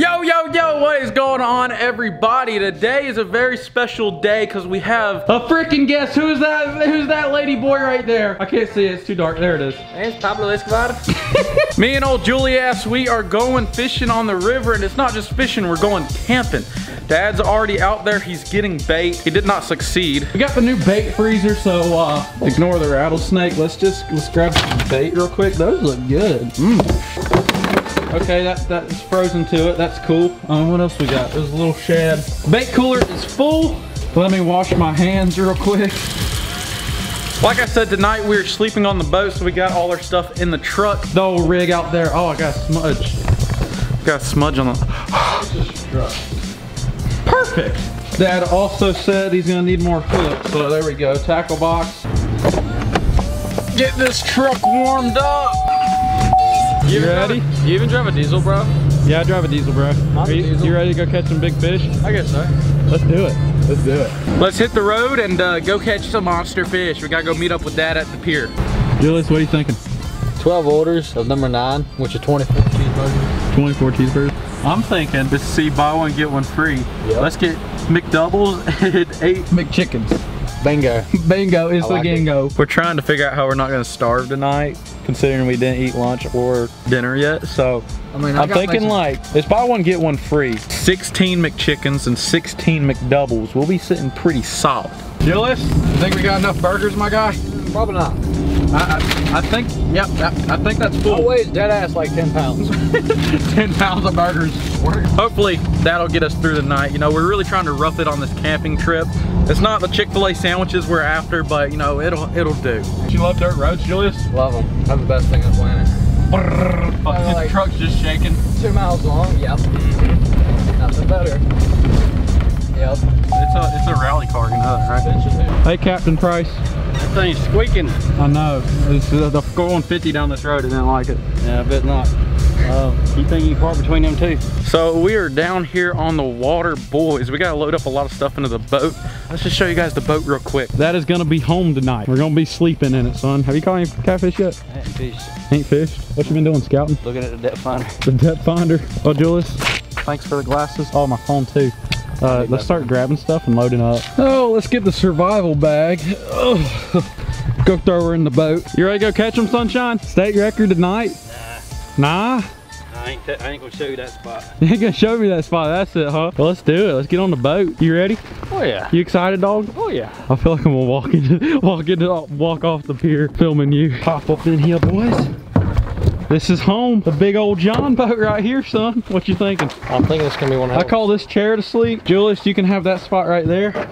Yo, yo, yo, what is going on, everybody? Today is a very special day because we have a freaking guest. Who is that? Who's that lady boy right there? I can't see it. It's too dark. There it is. Hey, it's Pablo Escobar. Me and old Julius, we are going fishing on the river, and it's not just fishing, we're going camping. Dad's already out there, he's getting bait. He did not succeed. We got the new bait freezer, so uh, ignore the rattlesnake. Let's just, let's grab some bait real quick. Those look good. Mm. Okay, that, that's frozen to it. That's cool. Um, what else we got? There's a little shad. Bait cooler is full. Let me wash my hands real quick. Like I said, tonight we are sleeping on the boat, so we got all our stuff in the truck. The old rig out there. Oh, I got smudge. Got smudge on the... Perfect. Dad also said he's gonna need more hooks, so there we go. Tackle box. Get this truck warmed up. You ready? You even drive a diesel, bro? Yeah, I drive a diesel, bro. Are you, diesel. you ready to go catch some big fish? I guess so. Let's do it. Let's do it. Let's hit the road and uh, go catch some monster fish. We gotta go meet up with Dad at the pier. Julius, what are you thinking? 12 orders of number nine, which is 24 cheeseburgers. 24 cheeseburgers. I'm thinking to see buy one get one free. Yep. Let's get McDoubles and eight McChickens. Bingo. Bingo is I the like it. gingo. We're trying to figure out how we're not gonna starve tonight, considering we didn't eat lunch or dinner yet. So I mean, I I'm got thinking like, it's buy one get one free. 16 McChickens and 16 McDoubles. We'll be sitting pretty solid. Julius, you think we got enough burgers, my guy? Probably not. I, I, I think, yep, yep, I think that's full. Oh, weighs dead ass like 10 pounds. 10 pounds of burgers. Hopefully that'll get us through the night. You know, we're really trying to rough it on this camping trip. It's not the Chick-fil-A sandwiches we're after, but you know, it'll it'll do. You love dirt roads, Julius? Love them. They're the best thing on the planet. His like- truck's just shaking. Two miles long. Yep. Mm-hmm. Nothing better. Yep. It's a it's a rally car, you know right? Hey, Captain Price. That thing's squeaking. I know. It's uh, the going 50 down this road. I didn't like it. Yeah, I bet not. Uh, you think you can park between them two? So we are down here on the water, boys. We gotta load up a lot of stuff into the boat. Let's just show you guys the boat real quick. That is gonna be home tonight. We're gonna be sleeping in it, son. Have you caught any catfish yet? I hadn't fished. Ain't fished. What you been doing, scouting? Looking at the depth finder. The depth finder. Oh, Julius, thanks for the glasses. Oh, my phone too. Uh, let's start grabbing stuff and loading up. Oh, let's get the survival bag. Ugh. Go throw her in the boat. You ready to go catch them, Sunshine? State record tonight? Nah. I ain't, I ain't gonna show you that spot. You ain't gonna show me that spot. That's it, huh? Well, let's do it. Let's get on the boat. You ready? Oh yeah. You excited, dog? Oh yeah. I feel like I'm gonna walk into, walk into, walk off the pier filming you. Pop up in here, boys. This is home. The big old jon boat right here, son. What you thinking? I'm thinking it's gonna be one of I call this chair to sleep. Julius, you can have that spot right there.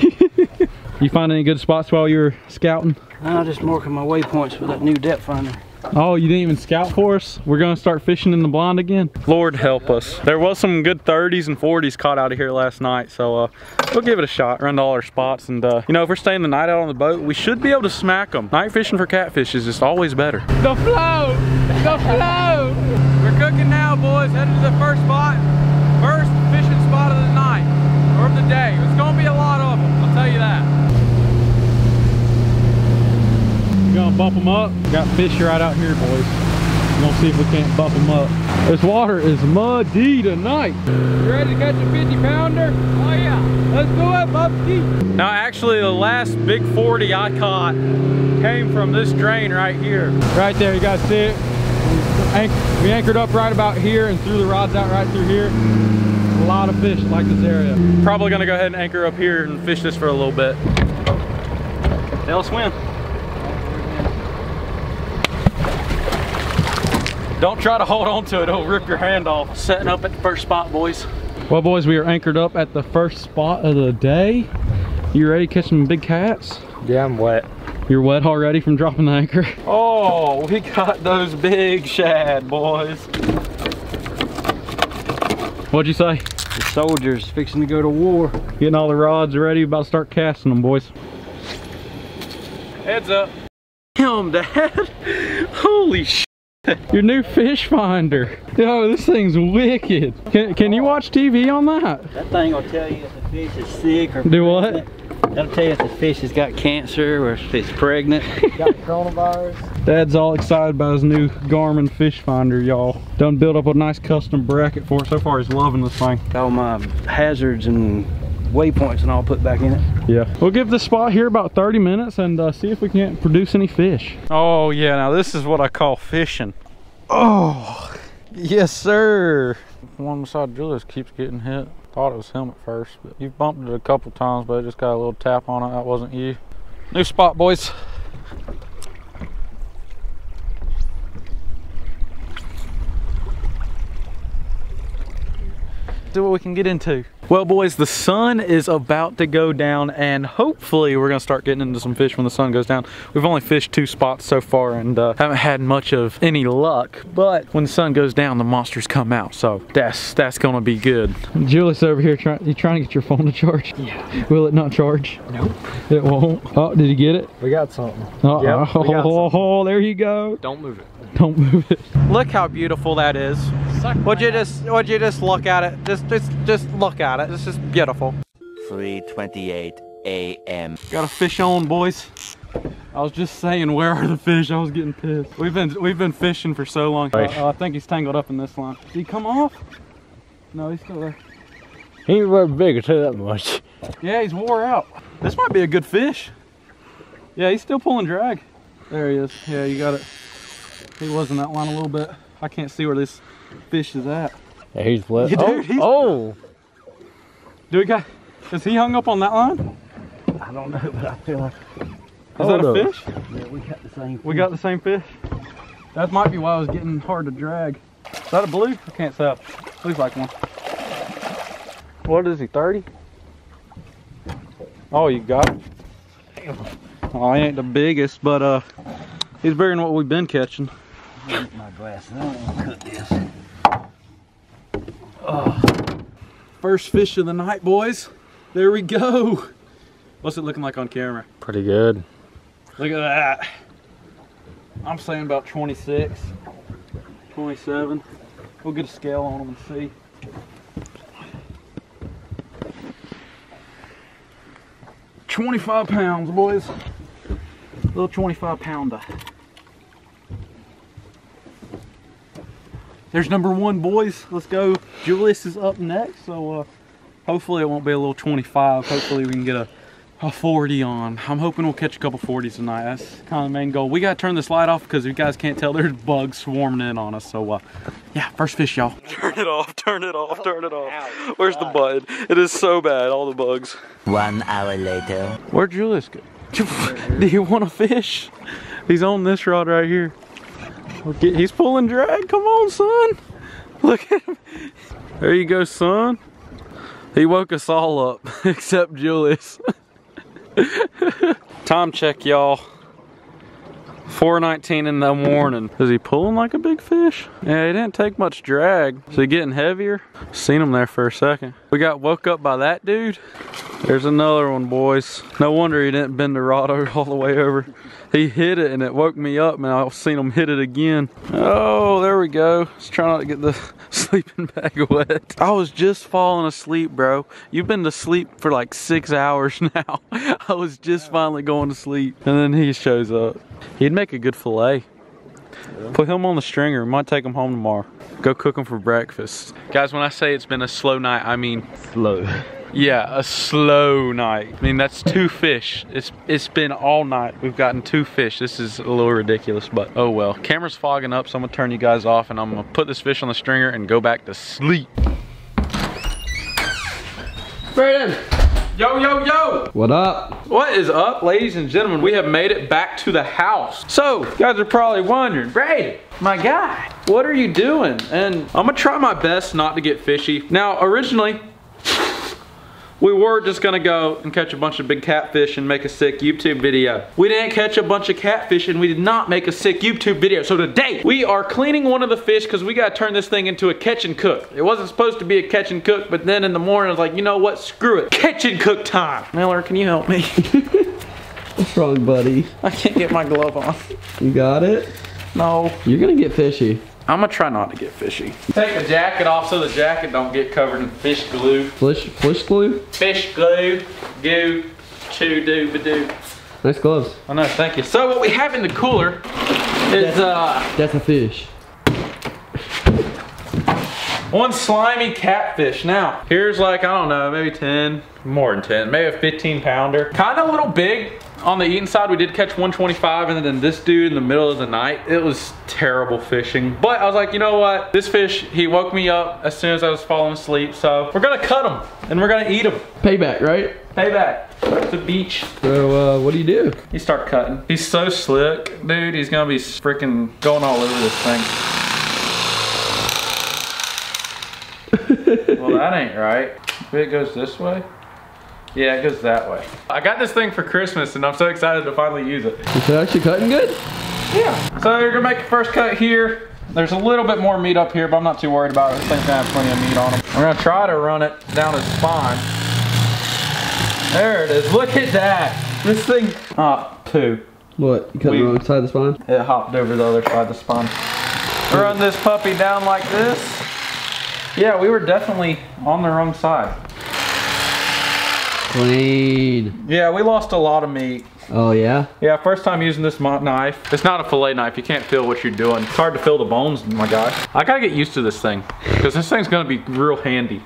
you find any good spots while you were scouting? I'm just marking my waypoints with that new depth finder. Oh, you didn't even scout for us? We're gonna start fishing in the blind again? Lord help us. There was some good 30s and 40s caught out of here last night, so uh, we'll give it a shot, run to all our spots, and uh, you know, if we're staying the night out on the boat, we should be able to smack them. Night fishing for catfish is just always better. The flow! The flow! We're cooking now, boys. Headed to the first spot. First fishing spot of the night, or of the day. It's gonna be a lot of them, I'll tell you that. We're gonna bump them up. Got fish right out here, boys. Gonna see if we can't bump them up. This water is muddy tonight. You ready to catch a 50 pounder? Oh yeah. Let's do it, Bubsky. Now actually the last big 40 I caught came from this drain right here. Right there, you guys see it? We anchored up right about here and threw the rods out right through here. A lot of fish like this area. Probably gonna go ahead and anchor up here and fish this for a little bit. They'll swim. Don't try to hold on to it, it'll rip your hand off. Setting up at the first spot, boys. Well, boys, we are anchored up at the first spot of the day. You ready to catch some big cats? Yeah, I'm wet. You're wet already from dropping the anchor? Oh, we got those big shad, boys. What'd you say? The soldiers fixing to go to war. Getting all the rods ready, about to start casting them, boys. Heads up. Him, Dad. Holy sh! Your new fish finder. Yo, this thing's wicked. Can, can you watch TV on that? That thing will tell you if the fish is sick or Do what? That'll tell you if the fish has got cancer or if it's pregnant. Got coronavirus. Dad's all excited about his new Garmin fish finder, y'all. Done built up a nice custom bracket for it. So far, he's loving this thing. Got All my hazards and waypoints and all put back in it. Yeah. We'll give this spot here about 30 minutes and uh, see if we can't produce any fish. Oh, yeah. Now, this is what I call fishing. Oh, yes, sir. One beside Julius keeps getting hit. Thought it was him at first, but you've bumped it a couple times, but it just got a little tap on it. That wasn't you. New spot, boys. do what we can get into. Well, boys, the sun is about to go down and hopefully we're gonna start getting into some fish when the sun goes down. We've only fished two spots so far and uh, haven't had much of any luck, but when the sun goes down, the monsters come out. So that's that's gonna be good. Julius over here, trying you trying to get your phone to charge? Yeah. Will it not charge? Nope. It won't. Oh, did you get it? We got something. Uh Yep, we got oh, oh, there you go. Don't move it. Don't move it. Look how beautiful that is. Would you just would you just look at it? Just just just look at it. This is beautiful. 3:28 a.m. Got a fish on, boys. I was just saying, where are the fish? I was getting pissed. We've been we've been fishing for so long. Uh, I think he's tangled up in this line. Did he come off? No, he's still there. He ain't very big, I tell you that much. Yeah, he's wore out. This might be a good fish. Yeah, he's still pulling drag. There he is. Yeah, you got it. He was in that line a little bit. I can't see where this fish is at. Yeah, he's wet. Yeah, dude, oh, he's- oh, Do we got? Is he hung up on that line? I don't know, but I feel like Is that a up. fish? yeah, we got the same. We got the same fish. That might be why it was getting hard to drag. Is that a blue? I can't tell. Looks like one. What is he, 30? Oh, you got it. Oh, he ain't the biggest, but uh, he's bigger than what we've been catching. My glasses. I don't want to cut this. First fish of the night, boys. There we go. What's it looking like on camera? pretty good. Look at that. I'm saying about 26, 27. We'll get a scale on them and see. Twenty-five pounds, boys. Little twenty-five pounder. There's number one, boys. Let's go. Julius is up next, so uh, hopefully it won't be a little 25. Hopefully we can get a a 40 on. I'm hoping we'll catch a couple 40s tonight. That's kind of the main goal. We got to turn this light off because you guys can't tell there's bugs swarming in on us. So, uh, yeah, first fish, y'all. Turn it off, turn it off, turn it off. Where's the button? It is so bad, all the bugs. One hour later. Where'd Julius go? Do you want to fish? He's on this rod right here. Okay, he's pulling drag. Come on, son. Look at him. There you go, son. He woke us all up, except Julius. Time check, y'all. 419 in the morning. Is he pulling like a big fish? Yeah, he didn't take much drag. Is he getting heavier? Seen him there for a second. We got woke up by that dude. There's another one, boys. No wonder he didn't bend the rod all the way over. He hit it and it woke me up, and I've seen him hit it again. Oh, there we go. Just trying not to get the sleeping bag wet. I was just falling asleep, bro. You've been to sleep for like six hours now. I was just finally going to sleep, and then he shows up. He'd make a good fillet. Put him on the stringer. Might take him home tomorrow. Go cook him for breakfast. Guys, when I say it's been a slow night, I mean Slow. yeah, a slow night. I mean, that's two fish. It's it's been all night. We've gotten two fish. This is a little ridiculous, but oh well. Camera's fogging up, so I'm gonna turn you guys off and I'm gonna put this fish on the stringer and go back to sleep. Brandon! Yo, yo, yo! What up? What is up, ladies and gentlemen? We have made it back to the house. So, you guys are probably wondering, Brady, my guy, what are you doing? And I'm gonna try my best not to get fishy. Now, originally, we were just gonna go and catch a bunch of big catfish and make a sick YouTube video. We didn't catch a bunch of catfish and we did not make a sick YouTube video. So today, we are cleaning one of the fish because we gotta turn this thing into a catch and cook. It wasn't supposed to be a catch and cook, but then in the morning, I was like, you know what, screw it. Catch and cook time. Miller, can you help me? What's wrong, buddy? I can't get my glove on. You got it? No. You're gonna get fishy. I'm gonna try not to get fishy. Take the jacket off so the jacket don't get covered in fish glue. Fish, fish glue. Fish glue, goo, choo doo ba doo. Nice gloves. I know, thank you. So what we have in the cooler is uh That's a fish. one slimy catfish. Now, here's like, I don't know, maybe 10, more than 10, maybe a 15 pounder. Kind of a little big. On the eating side, we did catch 125 and then this dude in the middle of the night, it was terrible fishing. But I was like, you know what? This fish, he woke me up as soon as I was falling asleep. So we're gonna cut him and we're gonna eat him. Payback, right? Payback. The beach. So, uh, what do you do? You start cutting. He's so slick, dude. He's gonna be freaking going all over this thing. well, that ain't right. Maybe it goes this way. Yeah, it goes that way. I got this thing for Christmas and I'm so excited to finally use it. Is it actually cutting good? Yeah. So you're gonna make the first cut here. There's a little bit more meat up here, but I'm not too worried about it. This thing's gonna have plenty of meat on them. We're gonna try to run it down his spine. There it is. Look at that. This thing, ah, poo. What? You cut We- the wrong side of the spine? It hopped over the other side of the spine. Run this puppy down like this. Yeah, we were definitely on the wrong side. Clean. Yeah, we lost a lot of meat. Oh yeah. Yeah, first time using this knife. It's not a fillet knife. You can't feel what you're doing. It's hard to feel the bones, my guy. I gotta get used to this thing because this thing's gonna be real handy.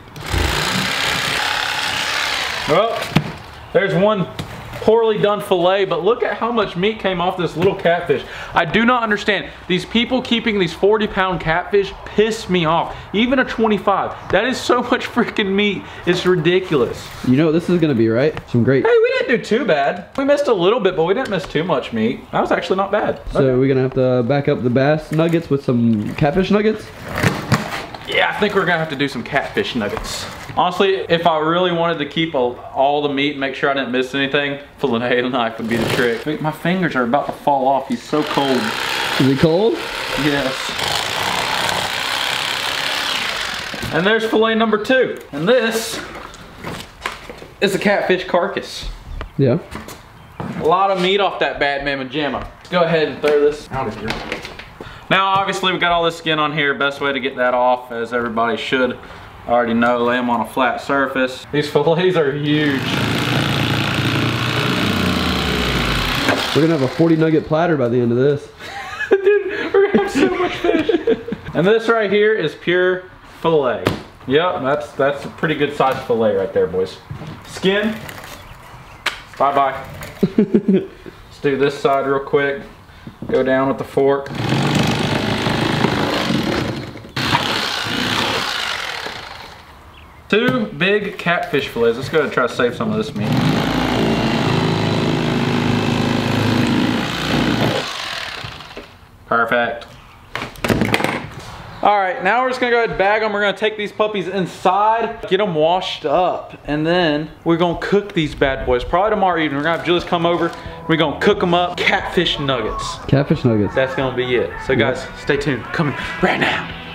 Well, there's one poorly done fillet, but look at how much meat came off this little catfish. I do not understand. These people keeping these 40 pound catfish piss me off. Even a 25. That is so much freaking meat. It's ridiculous. You know what this is gonna be, right? Some great. Hey, we didn't do too bad. We missed a little bit, but we didn't miss too much meat. That was actually not bad. So we're gonna have to uh, back up the bass nuggets with some catfish nuggets. Yeah, I think we're gonna have to do some catfish nuggets. Honestly, if I really wanted to keep a, all the meat and make sure I didn't miss anything, fillet a knife would be the trick. Wait, my fingers are about to fall off. He's so cold. Is it cold? Yes. And there's fillet number two. And this is a catfish carcass. Yeah. A lot of meat off that bad mamma jamma. Let's go ahead and throw this out of here. Now, obviously, we've got all this skin on here. Best way to get that off, as everybody should already know, lay them on a flat surface. These fillets are huge. We're gonna have a 40 nugget platter by the end of this. Dude, we're gonna have so much fish. and this right here is pure fillet. Yep, that's that's a pretty good sized fillet right there, boys. Skin. Bye bye. Let's do this side real quick. Go down with the fork. Two big catfish fillets. Let's go and try to save some of this meat. Perfect. All right, now we're just gonna go ahead and bag them. We're gonna take these puppies inside, get them washed up, and then we're gonna cook these bad boys. Probably tomorrow evening. We're gonna have Julius come over. We're gonna cook them up. Catfish nuggets. Catfish nuggets. That's gonna be it. So guys, stay tuned. Coming right now.